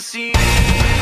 see.